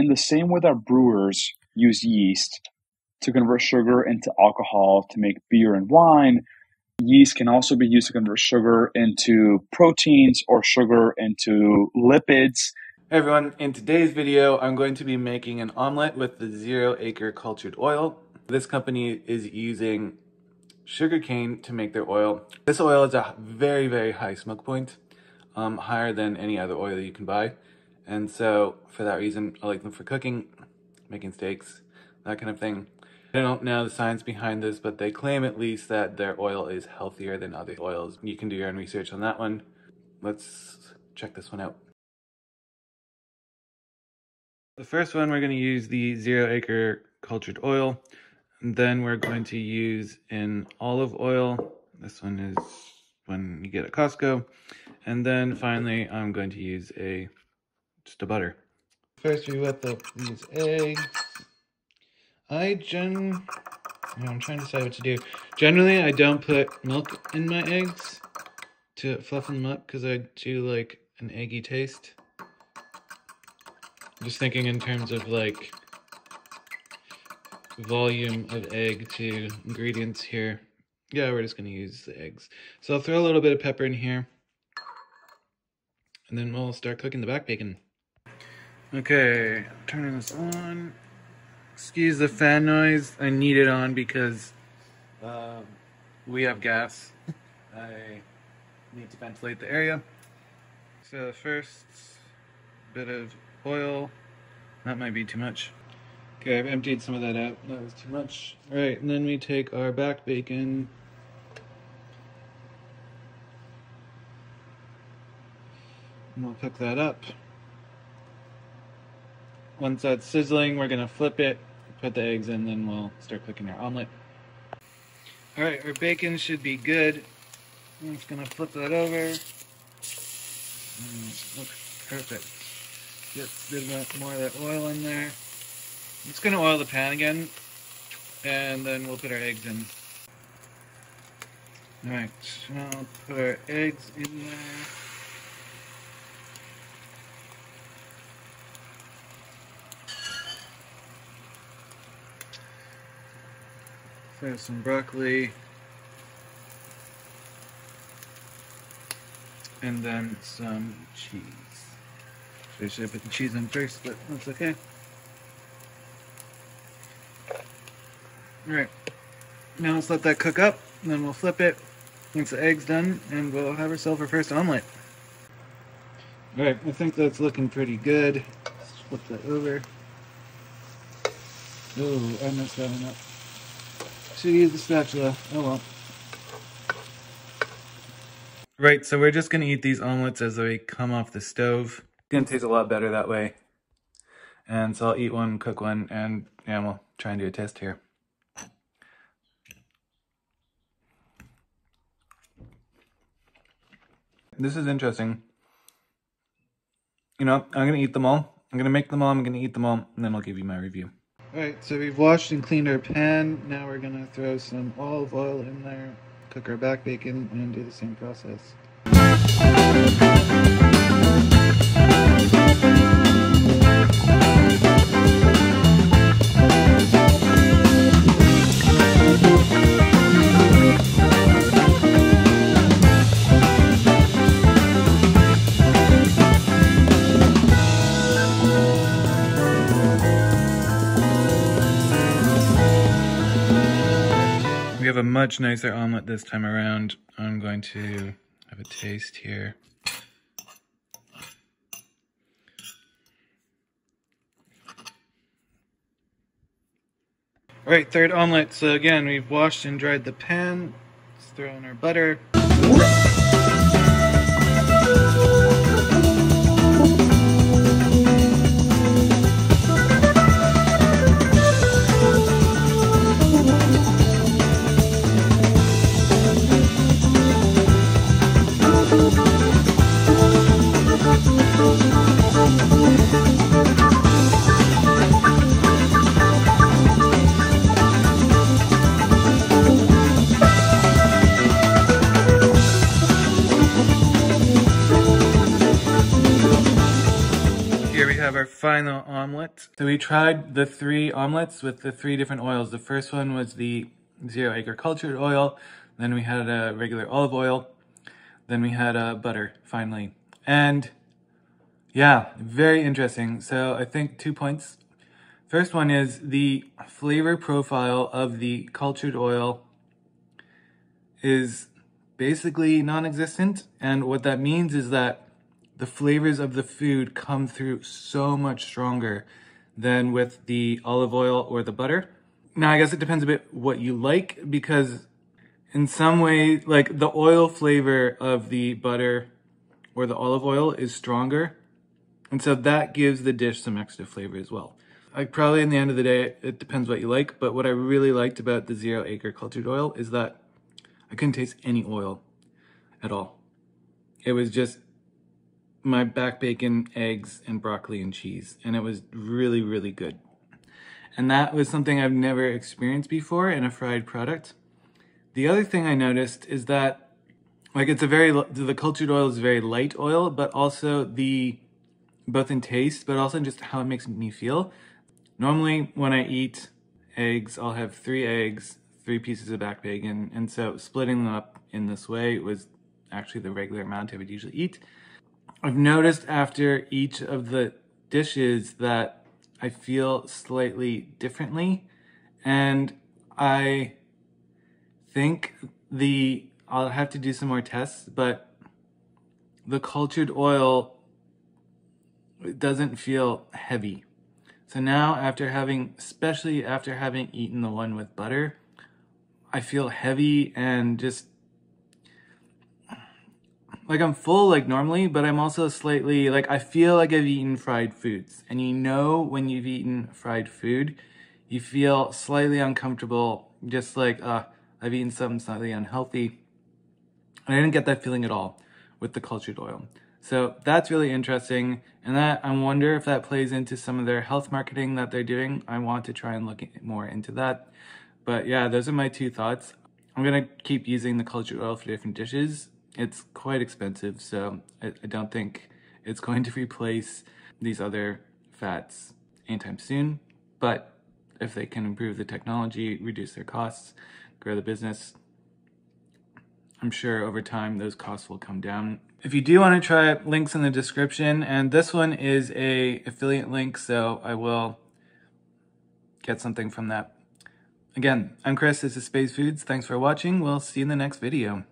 in the same way that brewers use yeast to convert sugar into alcohol to make beer and wine, yeast can also be used to convert sugar into proteins or sugar into lipids. Hey everyone, in today's video I'm going to be making an omelet with the Zero Acre Cultured Oil. This company is using sugarcane to make their oil. This oil is a very, very high smoke point, um, higher than any other oil you can buy. And so for that reason, I like them for cooking, making steaks, that kind of thing. I don't know the science behind this, but they claim at least that their oil is healthier than other oils. You can do your own research on that one. Let's check this one out. The first one, we're going to use the Zero Acre Cultured Oil. And then we're going to use an olive oil. This one is when you get at Costco. And then finally, I'm going to use a just the butter. First, we whip up these eggs. I gen... I'm trying to decide what to do. Generally, I don't put milk in my eggs to fluff them up because I do like an eggy taste. Just thinking in terms of like volume of egg to ingredients here. Yeah, we're just going to use the eggs. So I'll throw a little bit of pepper in here. And then we'll start cooking the back bacon. Okay, turning this on. Excuse the fan noise. I need it on because uh, we have gas. I need to ventilate the area. So first, bit of oil. That might be too much. Okay, I've emptied some of that out. That was too much. All right, and then we take our back bacon. And we'll cook that up. Once that's sizzling, we're gonna flip it, put the eggs in, then we'll start cooking our omelet. All right, our bacon should be good. I'm just gonna flip that over. Mm, looks perfect. Get a bit more of that oil in there. I'm just to oil the pan again, and then we'll put our eggs in. Alright, now I'll put our eggs in there. Throw some broccoli. And then some cheese. So I should have put the cheese in first, but that's okay. Alright, now let's let that cook up, then we'll flip it once the egg's done, and we'll have ourselves our first omelet. Alright, I think that's looking pretty good. Let's flip that over. Oh, I messed that one up. Should use the spatula. Oh well. Right, so we're just gonna eat these omelets as they come off the stove. It's gonna taste a lot better that way. And so I'll eat one, cook one, and yeah, we'll try and do a test here. this is interesting. You know, I'm going to eat them all. I'm going to make them all, I'm going to eat them all, and then I'll give you my review. Alright, so we've washed and cleaned our pan. Now we're going to throw some olive oil in there, cook our back bacon, and do the same process. Much nicer omelet this time around. I'm going to have a taste here. All right, third omelet. So again, we've washed and dried the pan. Let's throw in our butter. Final omelet. So we tried the three omelets with the three different oils. The first one was the zero acre cultured oil. Then we had a regular olive oil. Then we had a butter finally. And yeah, very interesting. So I think two points. First one is the flavor profile of the cultured oil is basically non-existent. And what that means is that the flavors of the food come through so much stronger than with the olive oil or the butter. Now, I guess it depends a bit what you like because in some way, like the oil flavor of the butter or the olive oil is stronger. And so that gives the dish some extra flavor as well. Like probably in the end of the day, it depends what you like. But what I really liked about the zero acre cultured oil is that I couldn't taste any oil at all. It was just my back bacon, eggs, and broccoli and cheese. And it was really, really good. And that was something I've never experienced before in a fried product. The other thing I noticed is that like it's a very, the cultured oil is very light oil, but also the, both in taste, but also just how it makes me feel. Normally when I eat eggs, I'll have three eggs, three pieces of back bacon. And so splitting them up in this way was actually the regular amount I would usually eat. I've noticed after each of the dishes that I feel slightly differently. And I think the, I'll have to do some more tests, but the cultured oil doesn't feel heavy. So now after having, especially after having eaten the one with butter, I feel heavy and just like I'm full like normally, but I'm also slightly like I feel like I've eaten fried foods. And you know when you've eaten fried food, you feel slightly uncomfortable, just like uh I've eaten something slightly unhealthy. And I didn't get that feeling at all with the cultured oil. So that's really interesting. And that I wonder if that plays into some of their health marketing that they're doing. I want to try and look more into that. But yeah, those are my two thoughts. I'm gonna keep using the cultured oil for different dishes it's quite expensive, so I, I don't think it's going to replace these other fats anytime soon. But if they can improve the technology, reduce their costs, grow the business, I'm sure over time those costs will come down. If you do want to try it, links in the description. And this one is a affiliate link, so I will get something from that. Again, I'm Chris, this is Space Foods. Thanks for watching. We'll see you in the next video.